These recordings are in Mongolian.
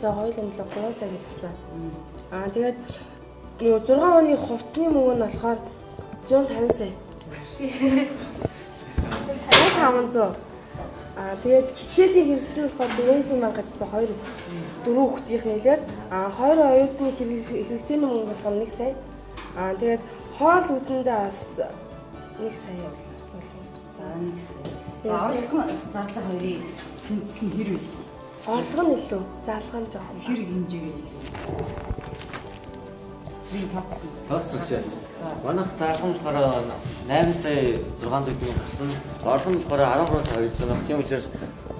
Тэгээ хоёул амлаг 3 цаг гэж авсан. Аа тэгээд нөгөө 6 оны хувцсны мөнгө нь болохоор 150 сая. 500. Аа тэгээд хичээлийн хэрэгсэл болохоор 400 мянга гэсэн хоёр дөрөв хүүхдийн хэлээд аа хоёр оюутны хэрэгслийн мөнгө болохоор 1 сая. Аа тэгээд хоол үдэндээ бас 1 сая. За 1 сая. За орлого зарлага хоёрын тэнцэл нь хэр байсан? Орлого нь илүү, заалга нь жоохон. Хэр хэмжээгээр илүү? Би тооцсон. Тооцсон гэж. Манайх заалга нь болохоор 8 сая 600 төгрөг гарсан. Орлого нь болохоор 13 сая 200 баг. Тийм учраас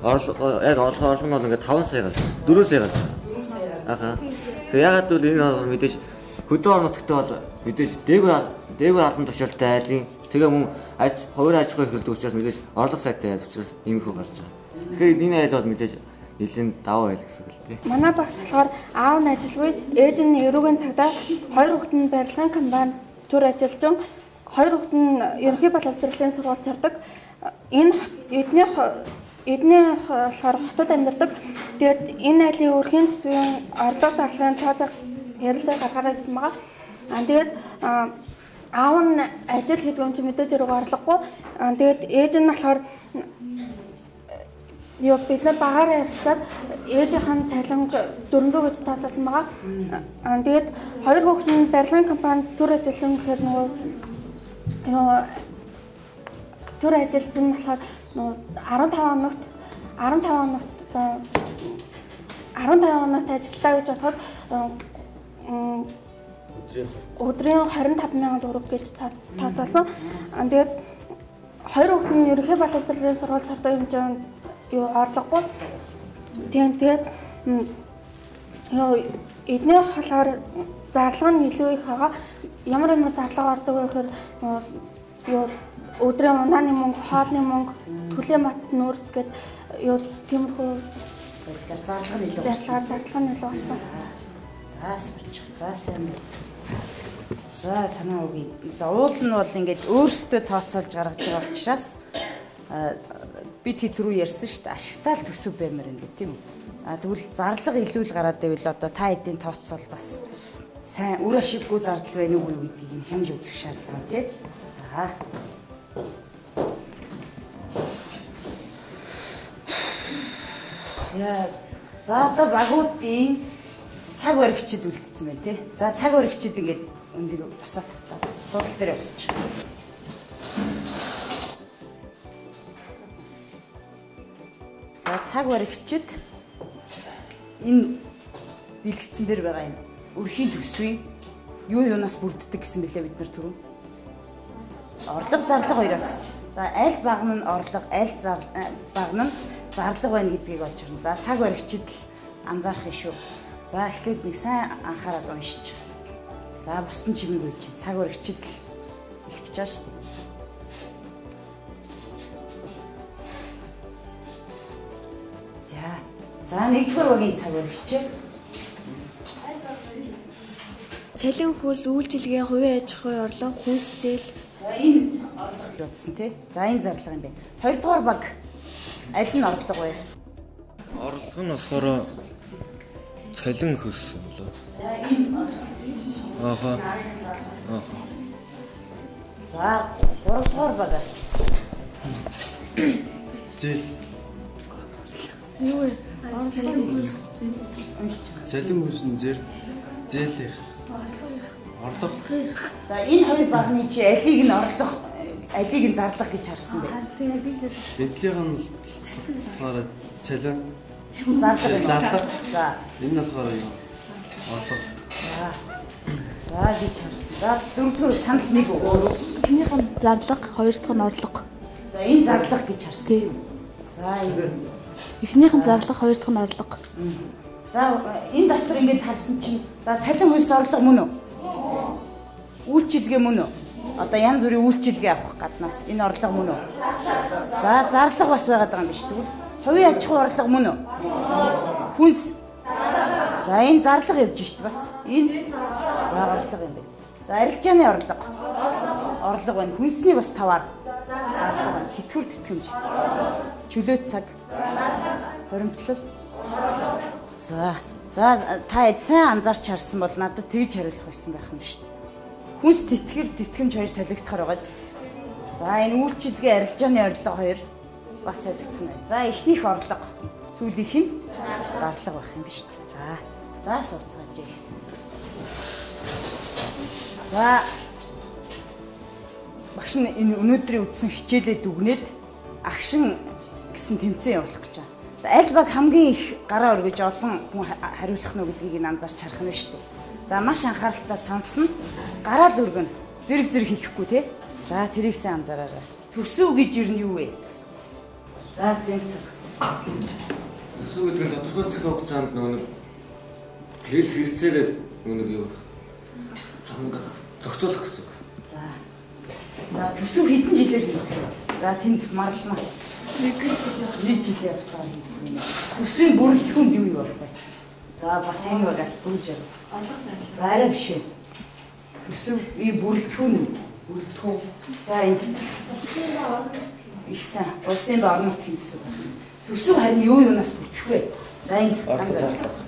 орлого яг орлого орлого нь бол ингээд 5 сая гал. 4 сая гал. 4 сая. Аха. Тэгээ ягаад гэвэл энэ бол мэдээж хөдөө орон нутгтай бол мэдээж дээгүүр дээгүүр албан тушаалтай айлын тэгээ мөн аж хувийн аж ахуй хэрэглэдэг учраас мэдээж орлого сайтай учраас иймэрхүү гарч байгаа. Тэгэхээр энэ айл бол мэдээж нэлийн даваа байл гэсэн үг л тий. Манай багт болохоор аав нь ажилгүй, ээж нь эрүүгийн цагдаа, хоёр хүүхэд нь барилгын компани төр ажиллаж, хоёр хүүхэд нь ерөнхий боловсролын сургууль сурдаг. Энэ эднийх эдний болохоор хотод амьдардаг. Тэгээд энэ айлын өрхийн төсвийн орлого зарлагын цаазаар ярилцлага гаргаарай гэсэн байгаа. Аа тэгээд аав нь ажил хийдэг юм чи мэдээж хэрэг орлогогүй. Аа тэгээд ээж нь болохоор Юу бид нар багаараа ярьцаад ээжийнхэн цалинг 400 гэж тооцоолсон байгаа. Аа тэгээд хоёр хүүхэд нь барилгын компанид төр ажилласан гэхээр нөгөө төр ажилчин болохоор нөгөө 15 хоногт 15 хоногт 15 хоногт ажиллаа гэж бодоход өдрийн 25 сая төгрөг гэж тооцоолсон. Тэгээд хоёр хүүхэд нь ерөнхий боловсролын сургууль сардаг хэмжээнд юу орлогогүй. Тийм тэгээд ёо эдний болохоор зарлага нь илүү их байгаа. Ямар ямар зарлага ордог вэ гэхээр юу өдрийн унааны мөнгө, хоолны мөнгө, төлөө мат нүүрс гэд юу тиймэрхүү зарлага нь илүү. Зарлага зарлага нь илүү болсон. За сурчих. За сайн. За танаа үгүй. За уул нь бол ингээд өөрсдөө тооцоолж гаргаж байгаа учраас бид хэд рүү ярьсан шүү дээ. Ашигтаал төсөв баймаар юм гэх тийм үү. А тэгвэл зарлага илүү л гараад байвал одоо та хэдийн тооцоол бас сайн үр ашиггүй зардал байна уу гэдгийг хянж үзэх шаардлага тийм. За. За за одоо багуудын цаг баригчид үлдсэн байна тий. За цаг баригчид ингээд өндийг босоод тахтаа суудлын дээр явсч. За цаг баригчид энэ бэлгэцэн дээр байгаа энэ өрхийн төсвийн юу юунаас бүрддэг гэсэн бэлээ бид нар түрүү. Орлого зарлага хоёроос. За аль баг нь орлого, аль баг нь зарлага байна гэдгийг олж харна. За цаг баригчид л анзаарах юм шүү. За эхлээд нэг сайн анхаарал уншиж. За бусдын чимээг үйч. Цаг баригчид л хэлэх гэж байгаа шүү За нэгдүгээр багийн цаг баригч. Цалин хөлс үйлчилгээ, хувийн аж ахуй орлого, хүнс зээл. За энэ орлого явуулсан тий. За энэ зарлага юм байна. Хоёрдугаар баг аль нь орлого вэ? Орлого нь болохоор цалин хөлс юм лөө. За энэ орлого. Ааха. Ааха. За гуравдугаар багаас. Зээл. Юу вэ? Цалин хөлсөн зэр зээлийнх. Орлого. За энэ хоёр багны чи алийг нь орлого алийг нь зарлах гэж харсан бэ? Эдлийнх нь болохоор цалин Зарлах. Зарлах. За. энэ нь болохоор юу? Орлого. За. За гэж харсан. За дөрөвдүгээр санал нэг өөр. Эхнийх нь зарлага, хоёр дахь нь орлого. За энэ зарлах гэж харсан. За энэ Эхнийх нь зарлага, хоёр дахь нь орлого. За энэ дотор ингээд харсан чинь за цалин хөлс орлого мөн үү? Үйлчилгээ мөн үү? Одоо янз бүрийн үйлчилгээ авах гаднаас энэ орлого мөн үү? За зарлага бас байгаад байгаа юм биш тэгвэл хувийн аж ахуй орлого мөн үү? Хүнс. За энэ зарлага явж шít бас. Энэ за орлого юм байна. За арилжааны орлого. Орлого байна. Хүнсний бас таваар. Зарлага. Хитгэр тэтгэмж. Чөлөөт цаг. Хоримтлал. За За та сайн анзаарч харсан бол надад тэгж хариулах байсан байх юм шүү дээ. Хүнс тэтгэр тэтгэмж хоёр солигдохоор байгааз. За энэ үйлчлэгээ арилжааны орлого хоёр бас солигдох нь. За эхнийх орлого сүүлийнх нь зарлага байх юм биш үү? За. За сурцгааж яасан. За багш нь энэ өнөөдрийн үдсэн хичээлээ дүгнээд агшин гэсэн тэмцээн явуулах гэж байна. За аль баг хамгийн их гараа өргөж олон хүн ха- хариулах нь гэдгийг анзаарч харах нь шүү дээ. За маш анхааралтай сонсно. Гараад өргөн зэрэг зэрэг хэлэхгүй те. За тэрийг сайн анзаараарай. Төсөв гэж юу нь юу вэ? За тэмцэг. Төсөө гэдэг нь тодорхой цаг хугацаанд нөгөө нэг хэл хэрэгцээгээ нөгөө нэг юу хангах зохицуулах гэсэн. За. За төсөв хэдэн жилээр хийх вэ? За тэнд марлна. Нэг жилийн хугацаар хийх юм. Төсвийн бүрэлдэхүүнд юу юу болох вэ? За бас энэ багаас бүрж яв. За арай биш үү? Төсөв и бүрэлдэхүүн үү? бүрэлдэхүүн. За энэ их сайн. Улсын орон нутгийн төсөв. Төсөв харин юу юунаас бүтэх вэ? За энэ ганц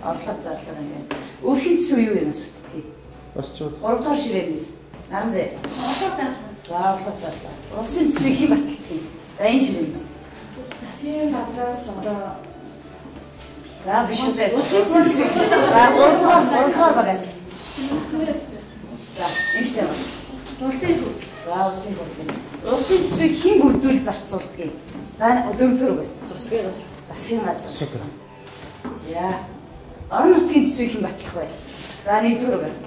орлого зарлага юм. Өөрхийн төсөв юу юунаас бүтдэг? Бас ч 3 дахь ширээдээс наран зэ. За орлого зарлаа. Улсын төсвийг хэн баталдаг юм? За энэ ширээнээс. Засгийн газраас одоо За биш үү? За 3 дахь 3 дахь багаас. За ч юм. улсын хөв. За улсын хурдан. Улсын төсвийг хэн бүрдүүл зарцуулдаг юм? За дөрөв дөрөв бас. Засгийн газар. Засгийн газар. За. Орон нутгийн төсвийг хэн батлах вэ? За нэг дөрөв байна.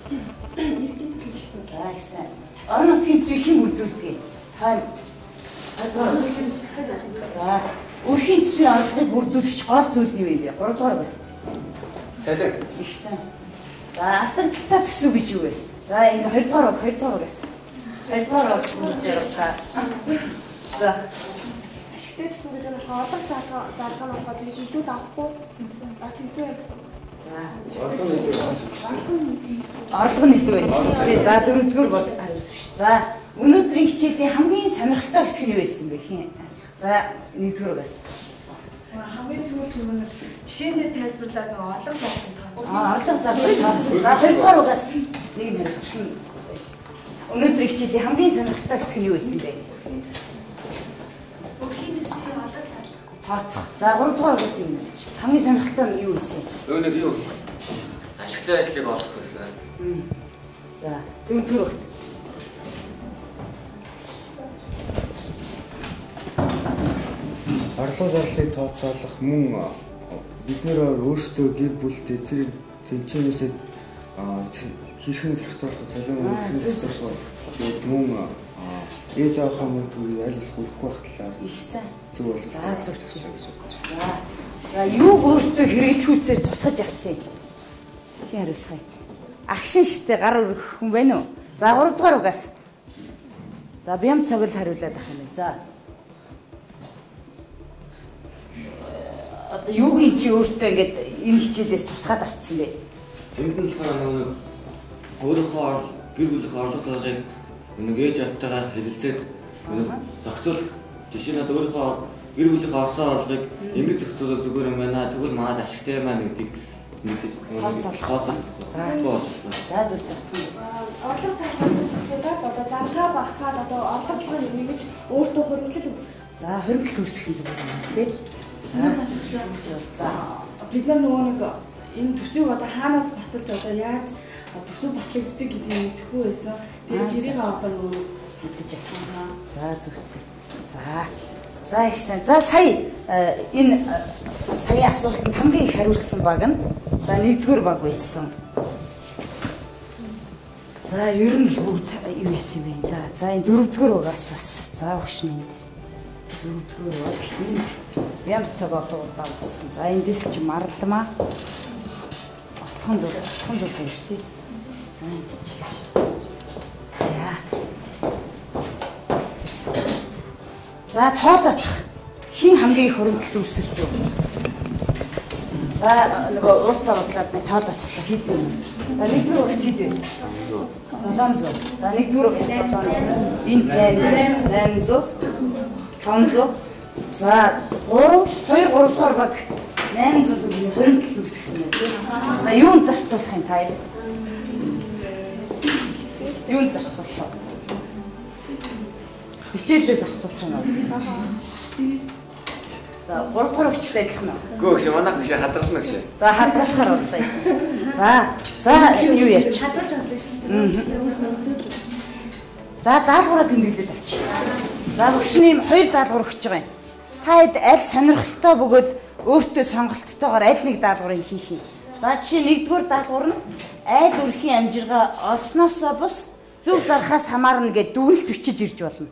За их сайн. Орон нутгийн төсвийг хэн бүрдүүлдэг юм? Хойно. За. Өрхийн төсвийн орлогыг бүрдүүлэгч гол зүйл юу бэ? 3 дугаар бас. Салин. Их сайн. За алдагдaltaа төсөв гэж юу вэ? За ингээ 2 дугаар 2 дугаар гэсэн. 2 дугаар орлого жаргал. За. Ашигтай төсөн гэдэг нь болохоор орлого залгаа залгаа нь болохоор нэг илүү давхгүй. А тэнцээ. За. Орлого нэгдэг байх шүү дээ. За дөрөвдүгээр бол хариулсан шүү. За өнөөдрийн хичээлийн хамгийн сонирхолтой хэсэг нь юу байсан бэ? Хин. За нэгдүгээр бас. Хамгийн сүүлд нөгөө жишээнээр тайлбарлаад нөгөө орлого зарлах тоо. Аа орлого зарлах тооцоо. За хоёрдугаар бас нэг нь хариулчих. Өнөөдрийн хичээлийн хамгийн сонирхолтой хэсэг нь юу байсан бэ? Өрхийн төсвийн орлого зарлах. Тооцоо. За гуравдугаар бас нэг нь. Хамгийн сонирхолтой нь юу байсан? Нэг юу ашигтай ажлыг олох гэсэн. За дөрөвдүгээр орлого зарлалыг тооцоолох мөн бид нэр өөрсдөө гэр бүлтэй тэр тэнцэнээсээ хэрхэн зарцуулах цалин хэрхэн зарцуулах мөн ээж аавынхаа мөнгө төгрөгийг аль болох өгөх байх талаар зөв За, зөв. төгсөө гэж бодож байна. За. Юу өөртөө хэрэглэхүүцээр тусгаж авсан юм. Хин хариулах юм. Агшин штэ гар өргөх хүн байна уу? За 3 дугаар угаас. За бям цогл хариулаад ах юм. За. Одоо юугийн чи өөртөө ингээд энэ хичээлээс тусгаад авцсан бэ? Энд нь болохоор нэг өөрийнхөө гэр бүлийнхээ орлого зарлагыг нэг ээж автайгаар хэлэлцээд нэг зохицуулах жишээ нь өөрийнхөө гэр бүлийнхээ орсон орлогыг ингэж зохицуулах зүгээр юм байна. Тэгвэл манайд ашигтай юм аа гэдгийг мэдээж тооцоолох. За. За зөв тавцсан. Орлого зарлах зүйлсүүдээд одоо заргаа багасгаад одоо орлогын нэгж өөртөө хөрөнгөлөл үүсгэх. За хоригдл үүсэх юм зүгээр юм тий. За. За. Бид нар нөгөө нэг энэ төсвийг одоо хаанаас баталж одоо яаж төсөв батлагддаг гэдгийг мэдэхгүй байсан. Тэгээд тэрийг одоо нөгөө хатж авсан. За зүгтээ. За. За их сайн. За сая э, энэ э, сая асуултанд хамгийн их хариулсан баг нь за нэгдүгээр баг байсан. За ер нь бүгд юу яасан юм бэ. За энэ дөрөвдүгээр багаас бас за багш Дөрөвдүгээр баг энд янз цаг олоо болсон. За эндээс чи марламаа. Отхон зүйл, отхон зүйл байж тий. За ингэж. За. За тоолох хин хамгийн их хөрөнгөл үүсгэж юу? За нөгөө уутаа бодлоод нэг тоолох хэд вэ? За нэгдүгээр урт хэд вэ? 700. За нэгдүгээр 700. Энэ 800, 800, 500. За 3 2 3 дугаар баг 800 төгрөгийн хуримтлал үүсгэсэн байна тийм. За юунд зарцуулах юм та? Юунд зарцуулах вэ? Хичээлдээ зарцуулах юм уу? За 3 дахь өгчтэй адилхан уу? Гүү гэж манайх гэж хадгална гэж. За хадгалахаар болтой. За за юу ярьч? За даалгавраа тэмдэглээд авчих. За багшны хоёр даалгавар өгч байгаа юм. Та хэд аль сонирхолтой бөгөөд өөртөө сонголттойгоор аль нэг даалгаврыг хийх юм. За жишээ нэгдүгээр даалгавар нь айл өрхийн амжиргаа олсноосоо бус зөв зархаас хамаарна гэд дүгнэлт бичиж ирж болно.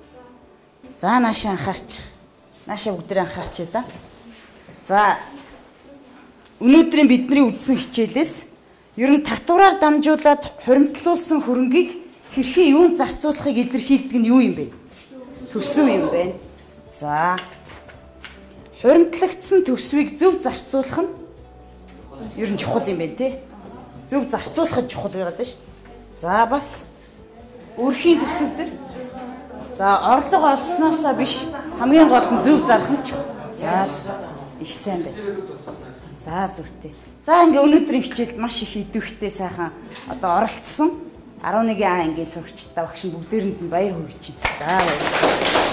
За наашаа анхаарч. Наашаа бүгдээ анхаарч да. За өнөөдрийн бидний үздсэн хичээлээс ер нь татвараар дамжуулаад хуримтлуулсан хөрөнгийг хэрхэн юунд зарцуулахыг илэрхийлдэг нь юу юм бэ? Төсөв юм байна. За хуримтлагдсан төсвийг зөв зарцуулах нь ер нь чухал юм байна тий. Зөв зарцуулахад чухал байгаад ш. За бас өрхийн төсөвдөр за орлого олсноосоо биш хамгийн гол нь зөв зарах нь ч. За их сайн байна. За зүгтээ. За ингээ өнөөдрийн хичээлд маш их идэвхтэй сайхан одоо оролцсон 11 А ангийн сурагчтай багш бүгдээрэнд нь баяр байна. За баярлалаа.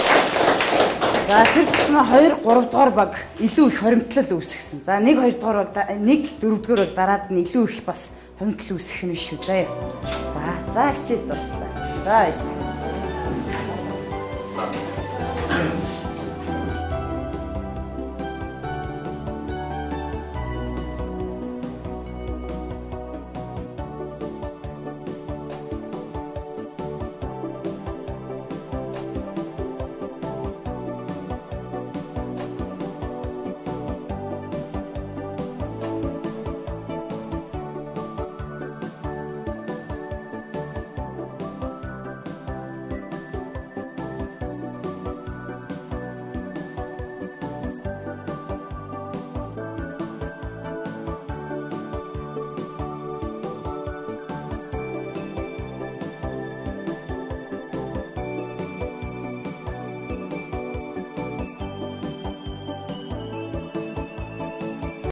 За тэр тусмаа 2 3 дугаар баг илүү их хоримтлал үүсгэсэн. За 1 2 дугаар баг 1 4 дугаар баг дараад нь илүү их бас хоримтлал үүсгэх нь шүү. За. За за хичээл дуустаа. За баярлалаа.